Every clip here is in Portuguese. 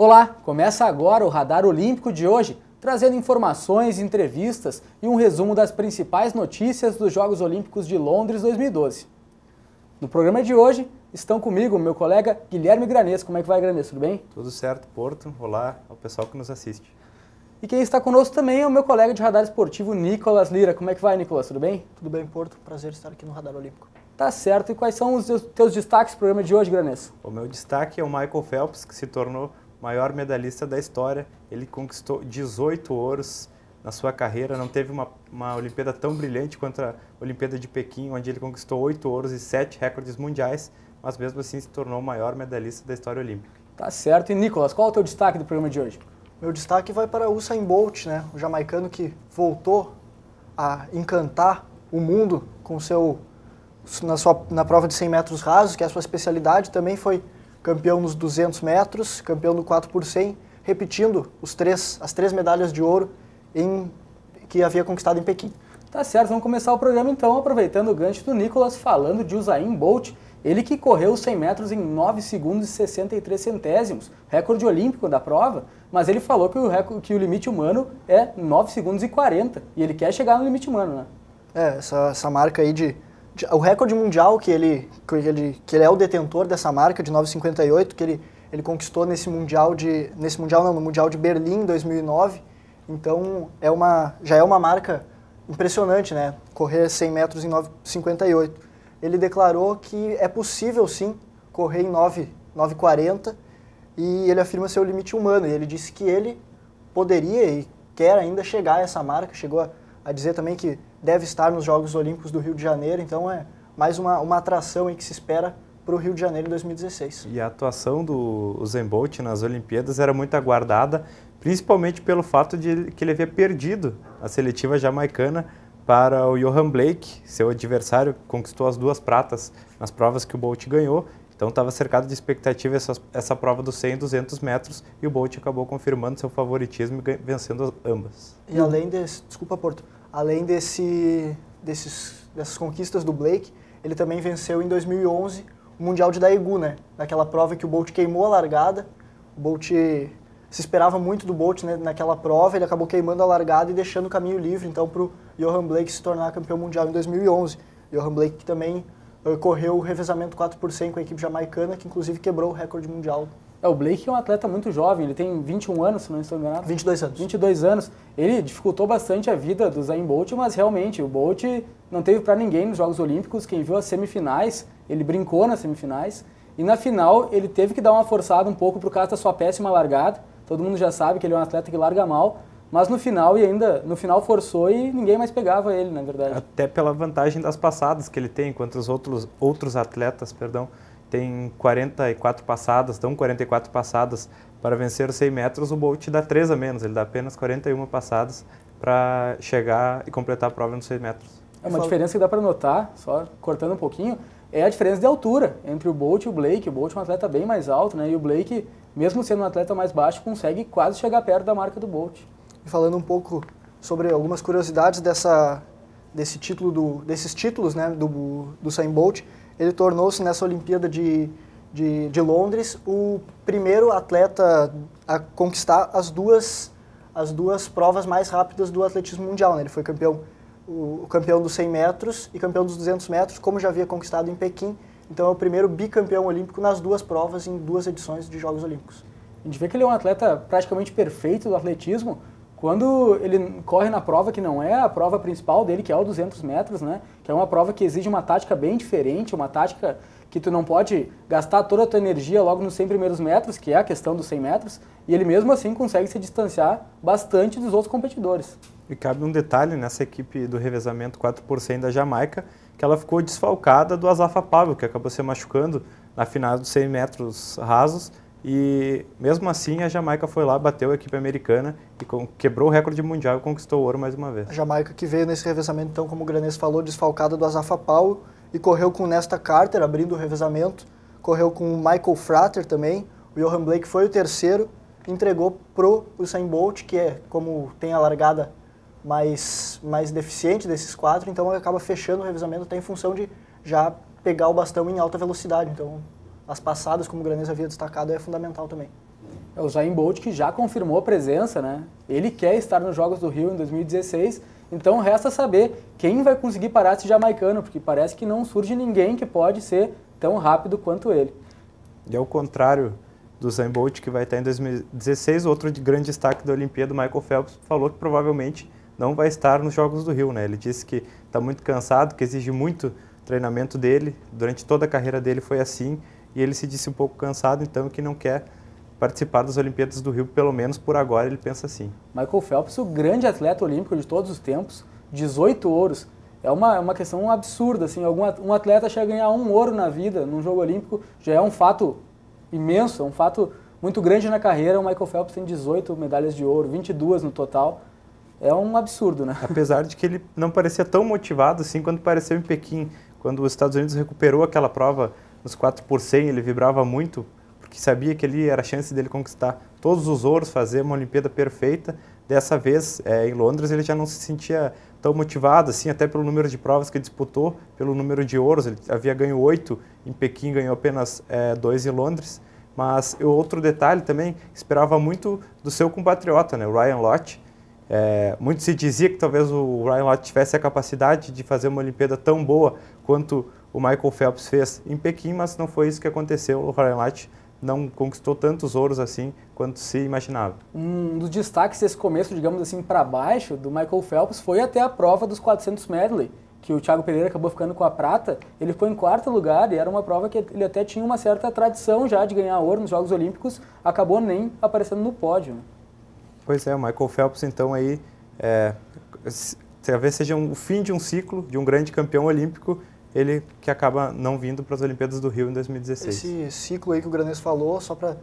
Olá, começa agora o Radar Olímpico de hoje, trazendo informações, entrevistas e um resumo das principais notícias dos Jogos Olímpicos de Londres 2012. No programa de hoje estão comigo meu colega Guilherme Granês. Como é que vai, Granês? Tudo bem? Tudo certo, Porto. Olá ao pessoal que nos assiste. E quem está conosco também é o meu colega de radar esportivo, Nicolas Lira. Como é que vai, Nicolas? Tudo bem? Tudo bem, Porto. Prazer estar aqui no Radar Olímpico. Tá certo. E quais são os teus destaques do programa de hoje, Granês? O meu destaque é o Michael Phelps, que se tornou maior medalhista da história. Ele conquistou 18 ouros na sua carreira. Não teve uma, uma Olimpíada tão brilhante quanto a Olimpíada de Pequim, onde ele conquistou 8 ouros e 7 recordes mundiais, mas mesmo assim se tornou o maior medalhista da história olímpica. Tá certo. E, Nicolas, qual é o teu destaque do programa de hoje? Meu destaque vai para Usain Bolt, né? o jamaicano que voltou a encantar o mundo com seu na, sua, na prova de 100 metros rasos, que é a sua especialidade, também foi campeão nos 200 metros, campeão no 4 por 100, repetindo os três, as três medalhas de ouro em, que havia conquistado em Pequim. Tá certo, vamos começar o programa então, aproveitando o gancho do Nicolas, falando de Usain Bolt, ele que correu 100 metros em 9 segundos e 63 centésimos, recorde olímpico da prova, mas ele falou que o, recorde, que o limite humano é 9 segundos e 40, e ele quer chegar no limite humano, né? É, essa, essa marca aí de, O recorde mundial que ele, que ele, que ele é o detentor dessa marca de 9,58, que ele, ele conquistou nesse mundial de. Nesse mundial não, no Mundial de Berlim em 2009. Então é uma, já é uma marca impressionante, né? Correr 100 metros em 9,58 ele declarou que é possível sim correr em 9,40 e ele afirma ser o limite humano. E ele disse que ele poderia e quer ainda chegar a essa marca. Chegou a, a dizer também que deve estar nos Jogos Olímpicos do Rio de Janeiro. Então é mais uma, uma atração aí que se espera para o Rio de Janeiro em 2016. E a atuação do Usain Bolt nas Olimpíadas era muito aguardada, principalmente pelo fato de que ele havia perdido a seletiva jamaicana para o Johan Blake, seu adversário, conquistou as duas pratas nas provas que o Bolt ganhou. Então estava cercado de expectativa essa, essa prova dos 100 e 200 metros e o Bolt acabou confirmando seu favoritismo e vencendo ambas. E além desse, desculpa Porto, além desse, desses, dessas conquistas do Blake, ele também venceu em 2011 o Mundial de Daegu, né? Naquela prova que o Bolt queimou a largada, o Bolt se esperava muito do Bolt né, naquela prova, ele acabou queimando a largada e deixando o caminho livre então para o Johan Blake se tornar campeão mundial em 2011. Johan Blake também uh, correu o revezamento 4 por 100 com a equipe jamaicana, que inclusive quebrou o recorde mundial. É, o Blake é um atleta muito jovem, ele tem 21 anos, se não estou enganado. 22 anos. 22 anos. Ele dificultou bastante a vida do Zayn Bolt, mas realmente o Bolt não teve para ninguém nos Jogos Olímpicos. Quem viu as semifinais, ele brincou nas semifinais. E na final ele teve que dar uma forçada um pouco por causa da sua péssima largada Todo mundo já sabe que ele é um atleta que larga mal, mas no final e ainda no final forçou e ninguém mais pegava ele, na verdade. Até pela vantagem das passadas que ele tem, enquanto os outros outros atletas, perdão, têm 44 passadas, dão 44 passadas para vencer os 100 metros, o Bolt dá 3 a menos, ele dá apenas 41 passadas para chegar e completar a prova nos 100 metros. É uma diferença que dá para notar, só cortando um pouquinho, é a diferença de altura entre o Bolt e o Blake. O Bolt é um atleta bem mais alto, né? E o Blake mesmo sendo um atleta mais baixo, consegue quase chegar perto da marca do Bolt. E falando um pouco sobre algumas curiosidades dessa, desse título do, desses títulos né, do, do Usain Bolt, ele tornou-se nessa Olimpíada de, de, de, Londres o primeiro atleta a conquistar as duas, as duas provas mais rápidas do atletismo mundial. Né? Ele foi campeão, o, o campeão dos 100 metros e campeão dos 200 metros, como já havia conquistado em Pequim então é o primeiro bicampeão olímpico nas duas provas em duas edições de Jogos Olímpicos. A gente vê que ele é um atleta praticamente perfeito do atletismo quando ele corre na prova que não é a prova principal dele, que é o 200 metros, né? Que é uma prova que exige uma tática bem diferente, uma tática que tu não pode gastar toda a tua energia logo nos 100 primeiros metros, que é a questão dos 100 metros, e ele mesmo assim consegue se distanciar bastante dos outros competidores. E cabe um detalhe nessa equipe do revezamento 4 por 100 da Jamaica, que ela ficou desfalcada do Azafa Pablo, que acabou se machucando na final dos 100 metros rasos. E mesmo assim a Jamaica foi lá, bateu a equipe americana e quebrou o recorde mundial e conquistou o ouro mais uma vez. A Jamaica que veio nesse revezamento, então, como o Granês falou, desfalcada do Azafa Paulo e correu com Nesta Carter abrindo o revezamento, correu com o Michael Frater também, o Johan Blake foi o terceiro, entregou pro Usain Bolt, que é como tem a largada mais, mais deficiente desses quatro, então acaba fechando o revezamento até em função de já pegar o bastão em alta velocidade. Então, as passadas, como o Granês havia destacado, é fundamental também. É o Zayn Bolt que já confirmou a presença, né? Ele quer estar nos Jogos do Rio em 2016, então resta saber quem vai conseguir parar esse jamaicano, porque parece que não surge ninguém que pode ser tão rápido quanto ele. E ao contrário do Zayn Bolt, que vai estar em 2016, outro de grande destaque da Olimpíada, Michael Phelps, falou que provavelmente não vai estar nos Jogos do Rio. Né? Ele disse que está muito cansado, que exige muito treinamento dele, durante toda a carreira dele foi assim, e ele se disse um pouco cansado, então, que não quer participar das Olimpíadas do Rio, pelo menos por agora ele pensa assim. Michael Phelps, o grande atleta olímpico de todos os tempos, 18 ouros. É uma, é uma questão absurda, assim, algum, um atleta chega a ganhar um ouro na vida num jogo olímpico, já é um fato imenso, é um fato muito grande na carreira. O Michael Phelps tem 18 medalhas de ouro, 22 no total. É um absurdo, né? Apesar de que ele não parecia tão motivado assim quando apareceu em Pequim, quando os Estados Unidos recuperou aquela prova nos 4 por 100, ele vibrava muito porque sabia que ali era a chance dele conquistar todos os ouros, fazer uma Olimpíada perfeita. Dessa vez, é, em Londres, ele já não se sentia tão motivado, assim, até pelo número de provas que disputou, pelo número de ouros. Ele havia ganho oito em Pequim, ganhou apenas é, dois em Londres. Mas outro detalhe também, esperava muito do seu compatriota, né, o Ryan Lott. É, muito se dizia que talvez o Ryan Lott tivesse a capacidade de fazer uma Olimpíada tão boa quanto o Michael Phelps fez em Pequim, mas não foi isso que aconteceu. O Ryan Lott não conquistou tantos ouros assim quanto se imaginava. Um dos destaques desse começo, digamos assim, para baixo do Michael Phelps foi até a prova dos 400 medley, que o Thiago Pereira acabou ficando com a prata. Ele ficou em quarto lugar e era uma prova que ele até tinha uma certa tradição já de ganhar ouro nos Jogos Olímpicos, acabou nem aparecendo no pódio. Pois é, o Michael Phelps então aí é, talvez seja o um fim de um ciclo de um grande campeão olímpico ele que acaba não vindo para as Olimpíadas do Rio em 2016. Esse ciclo aí que o Granes falou, só para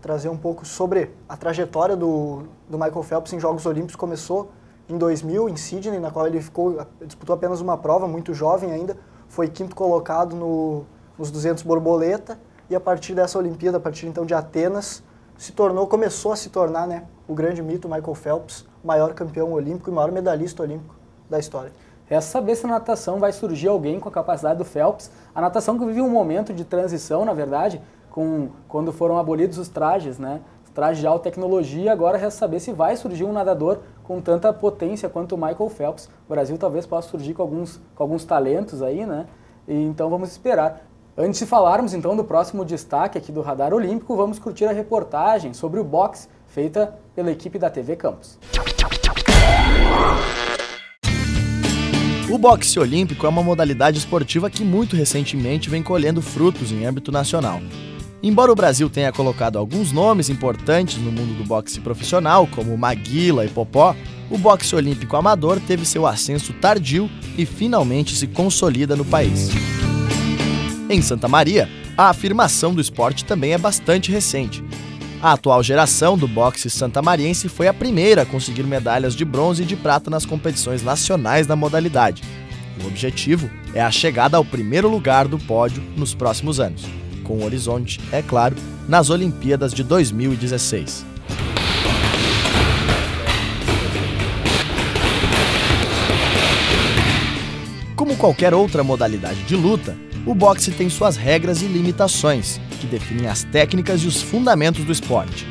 trazer um pouco sobre a trajetória do, do Michael Phelps em Jogos Olímpicos, começou em 2000 em Sydney, na qual ele ficou disputou apenas uma prova, muito jovem ainda, foi quinto colocado no, nos 200 borboleta e a partir dessa Olimpíada, a partir então de Atenas, se tornou, começou a se tornar, né, o grande mito Michael Phelps, maior campeão olímpico e maior medalhista olímpico da história. É saber se na natação vai surgir alguém com a capacidade do Phelps. A natação que vive um momento de transição, na verdade, com quando foram abolidos os trajes, né? Os trajes de alta tecnologia, agora resta saber se vai surgir um nadador com tanta potência quanto o Michael Phelps. O Brasil talvez possa surgir com alguns, com alguns talentos aí, né? E, então vamos esperar. Antes de falarmos então do próximo destaque aqui do Radar Olímpico, vamos curtir a reportagem sobre o boxe feita pela equipe da TV Campos. O boxe olímpico é uma modalidade esportiva que muito recentemente vem colhendo frutos em âmbito nacional. Embora o Brasil tenha colocado alguns nomes importantes no mundo do boxe profissional, como Maguila e Popó, o boxe olímpico amador teve seu ascenso tardio e finalmente se consolida no país. Em Santa Maria, a afirmação do esporte também é bastante recente. A atual geração do boxe santamariense foi a primeira a conseguir medalhas de bronze e de prata nas competições nacionais da modalidade. O objetivo é a chegada ao primeiro lugar do pódio nos próximos anos, com o horizonte, é claro, nas Olimpíadas de 2016. Como qualquer outra modalidade de luta, o boxe tem suas regras e limitações, que definem as técnicas e os fundamentos do esporte.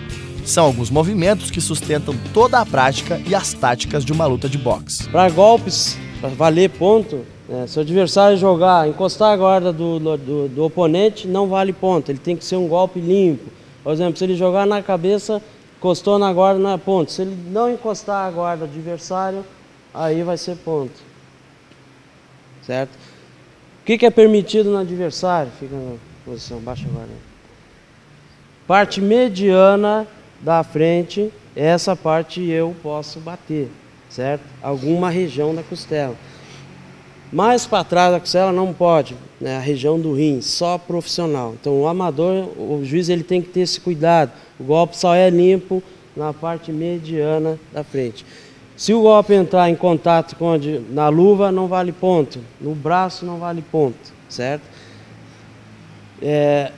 São alguns movimentos que sustentam toda a prática e as táticas de uma luta de boxe. Para golpes, para valer ponto, né, se o adversário jogar, encostar a guarda do, do, do, oponente, não vale ponto. Ele tem que ser um golpe limpo. Por exemplo, se ele jogar na cabeça, encostou na guarda, não é ponto. Se ele não encostar a guarda do adversário, aí vai ser ponto. Certo? O que, que é permitido no adversário? Fica na posição, baixa agora. Parte mediana da frente, essa parte eu posso bater, certo? Alguma região da costela. Mais para trás da costela não pode, né? a região do rim, só profissional. Então o amador, o juiz ele tem que ter esse cuidado. O golpe só é limpo na parte mediana da frente. Se o golpe entrar em contato com na luva, não vale ponto. No braço, não vale ponto, certo? É,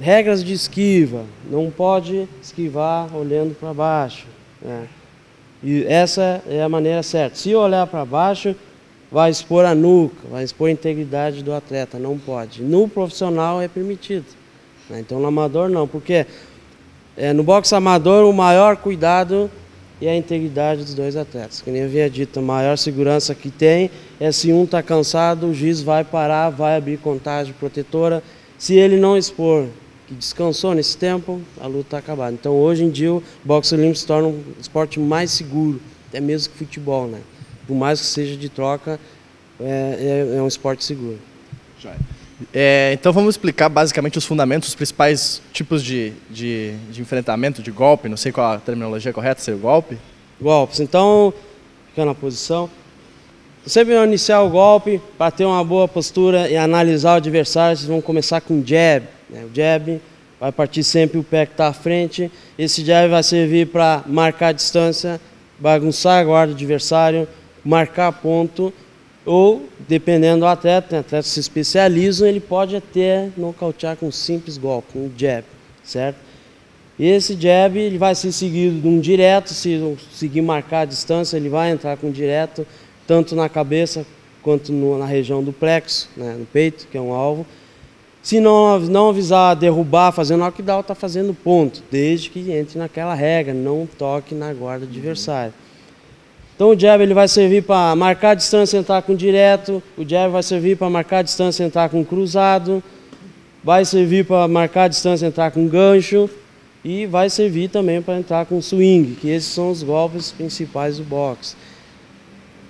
regras de esquiva. Não pode esquivar olhando para baixo. Né? E essa é a maneira certa. Se olhar para baixo, vai expor a nuca, vai expor a integridade do atleta. Não pode. No profissional é permitido. Né? Então no amador não. Porque é, no boxe amador, o maior cuidado e a integridade dos dois atletas. Que nem havia dito, a maior segurança que tem é se um está cansado, o juiz vai parar, vai abrir contagem protetora. Se ele não expor que descansou nesse tempo, a luta está acabada. Então hoje em dia o boxe olímpico se torna um esporte mais seguro, até mesmo que futebol, né? Por mais que seja de troca, é, é, é um esporte seguro. É, então vamos explicar basicamente os fundamentos, os principais tipos de, de, de, enfrentamento, de golpe, não sei qual a terminologia correta, seria o golpe? Golpes. Então, fica na posição. Sempre ao iniciar o golpe, para ter uma boa postura e analisar o adversário, vocês vão começar com jab. Né? O jab vai partir sempre o pé que está à frente. Esse jab vai servir para marcar a distância, bagunçar a guarda do adversário, marcar ponto ou, dependendo do atleta, atletas se especializam, ele pode até nocautear com um simples golpe, um jab, certo? E esse jab ele vai ser seguido de um direto, se conseguir marcar a distância, ele vai entrar com direto, tanto na cabeça quanto no, na região do plexo, né, no peito, que é um alvo. Se não, não avisar derrubar, fazer knockdown, está fazendo ponto, desde que entre naquela regra, não toque na guarda adversária. Então o jab ele vai servir para marcar a distância entrar com direto, o jab vai servir para marcar a distância entrar com cruzado, vai servir para marcar a distância entrar com gancho e vai servir também para entrar com swing, que esses são os golpes principais do boxe.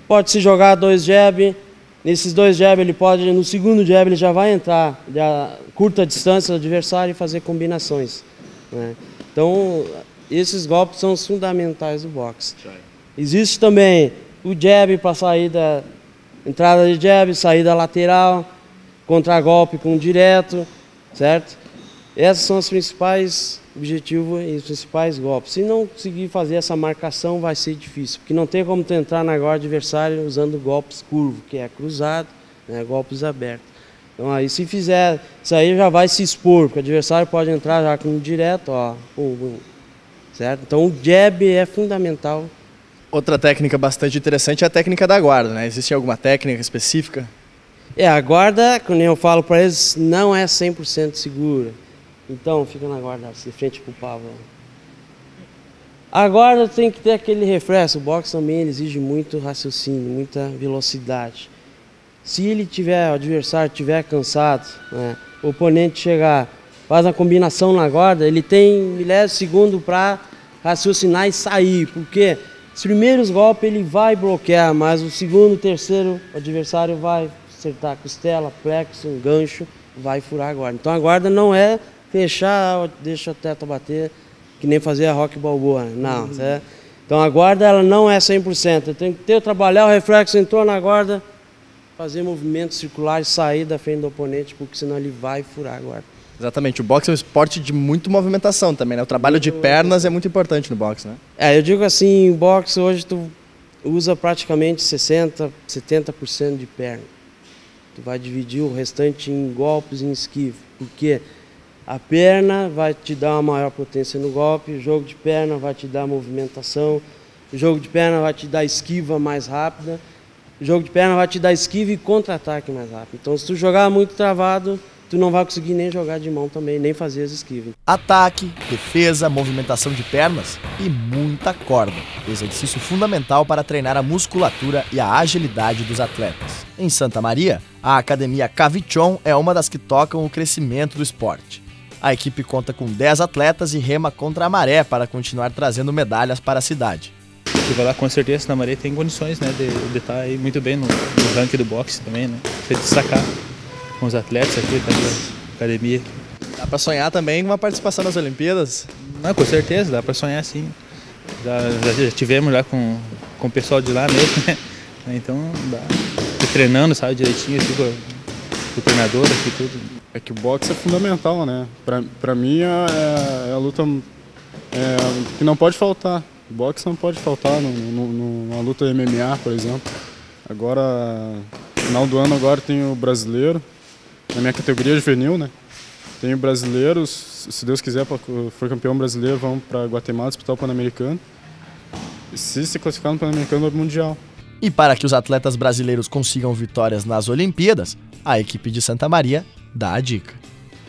Pode se jogar dois jab, nesses dois jab ele pode, no segundo jab ele já vai entrar a curta distância do adversário e fazer combinações. Né? Então esses golpes são os fundamentais do boxe. Existe também o jab para saída, entrada de jab, saída lateral, contra-golpe com direto, certo? Esses são os principais objetivos e os principais golpes. Se não conseguir fazer essa marcação, vai ser difícil, porque não tem como tu entrar na guarda adversária usando golpes curvo, que é cruzado, né, golpes abertos. Então aí se fizer, isso aí já vai se expor, porque o adversário pode entrar já com direto, ó, certo? Então o jab é fundamental Outra técnica bastante interessante é a técnica da guarda, né? Existe alguma técnica específica? É, a guarda, quando eu falo para eles, não é 100% segura. Então, fica na guarda, de frente para o pavão. A guarda tem que ter aquele reflexo. O boxe também exige muito raciocínio, muita velocidade. Se ele tiver, o adversário estiver cansado, né, o oponente chegar, faz a combinação na guarda, ele tem milésimo segundo para raciocinar e sair. Por quê? Porque os primeiros golpes ele vai bloquear, mas o segundo, terceiro, o adversário vai acertar costela, plexo, um gancho, vai furar a guarda. Então a guarda não é fechar, deixa o teto bater, que nem fazer a rock balboa. Não, uhum. certo? Então a guarda ela não é 100%. Tem que ter, trabalhar o reflexo, entrou na guarda, fazer movimentos circulares, sair da frente do oponente, porque senão ele vai furar a guarda. Exatamente. O boxe é um esporte de muita movimentação também, né? O trabalho muito de pernas é muito importante no boxe, né? É, eu digo assim, boxe hoje tu usa praticamente 60, 70% de perna. Tu vai dividir o restante em golpes e em esquiva. Porque a perna vai te dar uma maior potência no golpe, o jogo de perna vai te dar movimentação, o jogo de perna vai te dar esquiva mais rápida, o jogo de perna vai te dar esquiva e contra-ataque mais rápido. Então se tu jogar muito travado, tu não vai conseguir nem jogar de mão também, nem fazer as esquivas. Ataque, defesa, movimentação de pernas e muita corda. Exercício fundamental para treinar a musculatura e a agilidade dos atletas. Em Santa Maria, a Academia Cavichon é uma das que tocam o crescimento do esporte. A equipe conta com 10 atletas e rema contra a maré para continuar trazendo medalhas para a cidade. E vai lá com certeza na maré tem condições né, de, de estar tá aí muito bem no, no ranking do boxe também, né? De destacar com os atletas aqui da academia. Dá para sonhar também com uma participação nas Olimpíadas? Não, com certeza, dá para sonhar sim. Já, já, já, tivemos lá com, com o pessoal de lá mesmo, né? Então dá. Tô treinando, sabe, direitinho assim, com, com o treinador aqui tudo. É que o boxe é fundamental, né? Pra, pra mim é, é a luta é, que não pode faltar. O boxe não pode faltar no, no, numa luta MMA, por exemplo. Agora, final do ano agora tem o brasileiro, na minha categoria juvenil, né? Tenho brasileiros, se Deus quiser, for campeão brasileiro, vamos para Guatemala disputar o Pan-Americano. E se se classificar no Pan-Americano, é Mundial. E para que os atletas brasileiros consigam vitórias nas Olimpíadas, a equipe de Santa Maria dá a dica.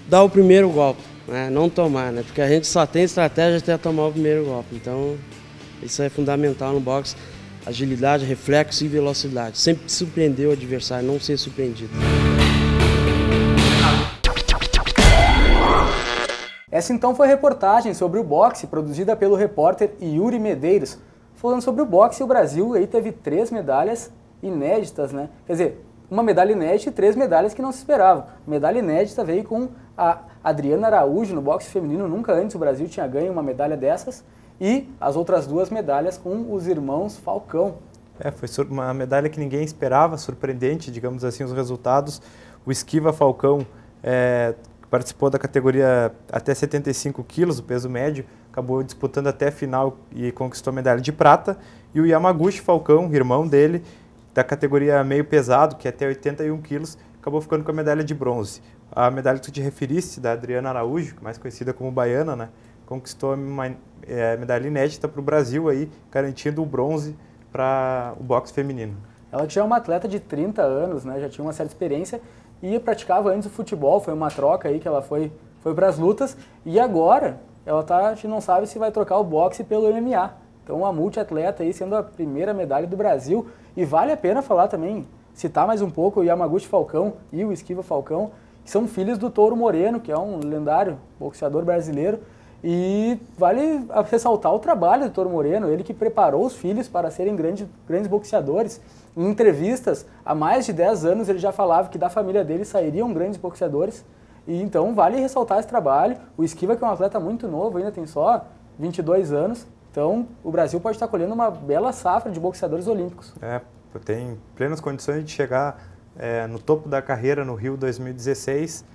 Dá o primeiro golpe. né? não tomar, né? Porque a gente só tem estratégia até tomar o primeiro golpe. Então, isso é fundamental no boxe. Agilidade, reflexo e velocidade. Sempre surpreender o adversário, não ser surpreendido. Essa então foi a reportagem sobre o boxe produzida pelo repórter Yuri Medeiros. Falando sobre o boxe, o Brasil aí teve três medalhas inéditas, né? Quer dizer, uma medalha inédita e três medalhas que não se esperavam. A medalha inédita veio com a Adriana Araújo no boxe feminino. Nunca antes o Brasil tinha ganho uma medalha dessas. E as outras duas medalhas com os irmãos Falcão. É, foi uma medalha que ninguém esperava, surpreendente, digamos assim, os resultados. O Esquiva Falcão é, participou da categoria até 75 quilos, o peso médio, acabou disputando até a final e conquistou a medalha de prata. E o Yamaguchi Falcão, irmão dele, da categoria meio pesado, que é até 81 quilos, acabou ficando com a medalha de bronze. A medalha que tu te referiste, da Adriana Araújo, mais conhecida como Baiana, né, conquistou uma é, medalha inédita para o Brasil, aí, garantindo o bronze para o boxe feminino. Ela já é uma atleta de 30 anos, né, já tinha uma certa experiência e praticava antes o futebol, foi uma troca aí que ela foi, foi para as lutas e agora ela tá, a gente não sabe se vai trocar o boxe pelo MMA. Então, uma multiatleta aí sendo a primeira medalha do Brasil. E vale a pena falar também, citar mais um pouco o Yamaguchi Falcão e o Esquiva Falcão, que são filhos do Touro Moreno, que é um lendário boxeador brasileiro. E vale ressaltar o trabalho do Touro Moreno, ele que preparou os filhos para serem grandes, grandes boxeadores. Em entrevistas, há mais de 10 anos, ele já falava que da família dele sairiam grandes boxeadores. E então vale ressaltar esse trabalho. O Esquiva, que é um atleta muito novo, ainda tem só 22 anos, então, o Brasil pode estar colhendo uma bela safra de boxeadores olímpicos. É, tem plenas condições de chegar é, no topo da carreira no Rio 2016.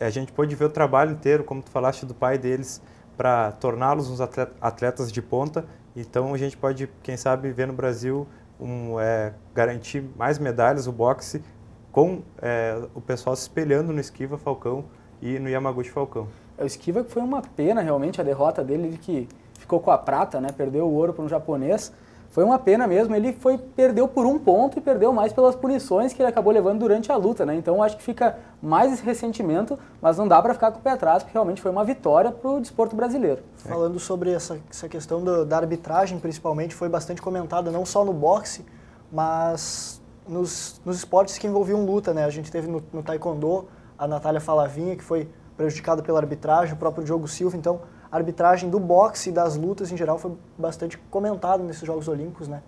A gente pode ver o trabalho inteiro, como tu falaste do pai deles, para torná-los uns atletas de ponta. Então, a gente pode, quem sabe, ver no Brasil um, é, garantir mais medalhas, o boxe, com é, o pessoal se espelhando no Esquiva Falcão e no Yamaguchi Falcão. É, o Esquiva foi uma pena, realmente, a derrota dele, que ficou com a prata, né? Perdeu o ouro para um japonês. Foi uma pena mesmo. Ele foi perdeu por um ponto e perdeu mais pelas punições que ele acabou levando durante a luta, né? Então acho que fica mais esse ressentimento, mas não dá para ficar com o pé atrás, porque realmente foi uma vitória para o desporto brasileiro. Falando sobre essa, essa questão do, da arbitragem, principalmente, foi bastante comentada não só no boxe, mas nos, nos esportes que envolviam luta, né? A gente teve no, no taekwondo a Natália Falavinha, que foi prejudicada pela arbitragem, o próprio Diogo Silva, então a arbitragem do boxe e das lutas em geral foi bastante comentado nesses Jogos Olímpicos, né?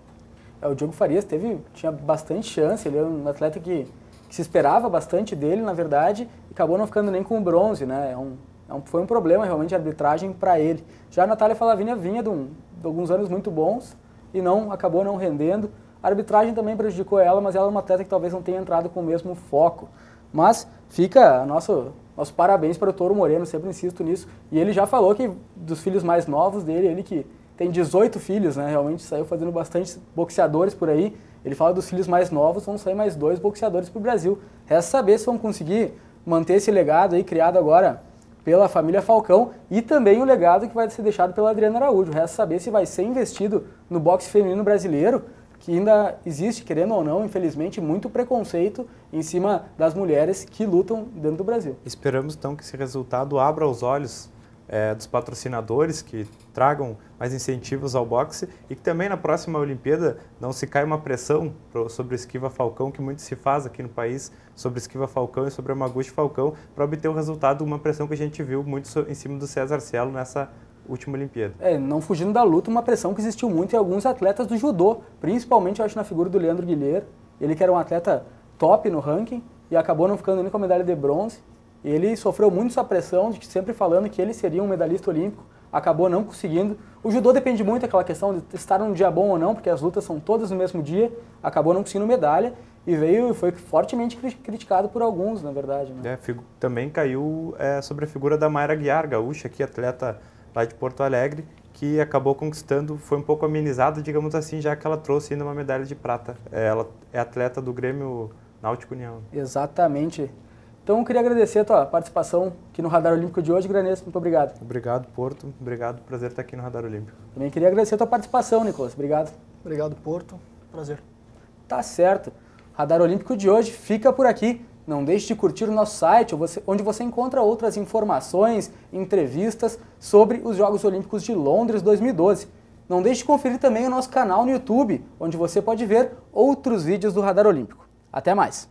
É, o Diogo Farias teve, tinha bastante chance, ele é um atleta que, que, se esperava bastante dele, na verdade, e acabou não ficando nem com o bronze, né? É um, é um, foi um problema realmente a arbitragem para ele. Já a Natália Falavinha vinha de, um, de, alguns anos muito bons e não acabou não rendendo. A arbitragem também prejudicou ela, mas ela é uma atleta que talvez não tenha entrado com o mesmo foco. Mas fica nosso nossos parabéns para o Toro Moreno, sempre insisto nisso. E ele já falou que dos filhos mais novos dele, ele que tem 18 filhos, né? Realmente saiu fazendo bastante boxeadores por aí. Ele fala dos filhos mais novos, vão sair mais dois boxeadores para o Brasil. Resta saber se vão conseguir manter esse legado aí criado agora pela família Falcão e também o legado que vai ser deixado pela Adriana Araújo. Resta saber se vai ser investido no boxe feminino brasileiro que ainda existe, querendo ou não, infelizmente, muito preconceito em cima das mulheres que lutam dentro do Brasil. Esperamos então que esse resultado abra os olhos é, dos patrocinadores, que tragam mais incentivos ao boxe e que também na próxima Olimpíada não se caia uma pressão pro, sobre o esquiva Falcão, que muito se faz aqui no país, sobre o esquiva Falcão e sobre o Maguchi Falcão, para obter o resultado, uma pressão que a gente viu muito em cima do César Cielo nessa última Olimpíada. É, não fugindo da luta, uma pressão que existiu muito em alguns atletas do judô, principalmente eu acho na figura do Leandro Guilherme, ele que era um atleta top no ranking e acabou não ficando nem com a medalha de bronze. Ele sofreu muito essa pressão de sempre falando que ele seria um medalhista olímpico, acabou não conseguindo. O judô depende muito daquela questão de estar num dia bom ou não, porque as lutas são todas no mesmo dia, acabou não conseguindo medalha e veio e foi fortemente criticado por alguns, na verdade. Né? É, também caiu é, sobre a figura da Mayra Guiar, gaúcha, que atleta lá de Porto Alegre, que acabou conquistando, foi um pouco amenizada, digamos assim, já que ela trouxe ainda uma medalha de prata. É, ela é atleta do Grêmio Náutico União. Exatamente. Então, eu queria agradecer a tua participação aqui no Radar Olímpico de hoje, Granesso. Muito obrigado. Obrigado, Porto. Obrigado, prazer estar aqui no Radar Olímpico. Também queria agradecer a tua participação, Nicolas. Obrigado. Obrigado, Porto. Prazer. Tá certo. Radar Olímpico de hoje fica por aqui. Não deixe de curtir o nosso site, onde você encontra outras informações, entrevistas sobre os Jogos Olímpicos de Londres 2012. Não deixe de conferir também o nosso canal no YouTube, onde você pode ver outros vídeos do Radar Olímpico. Até mais!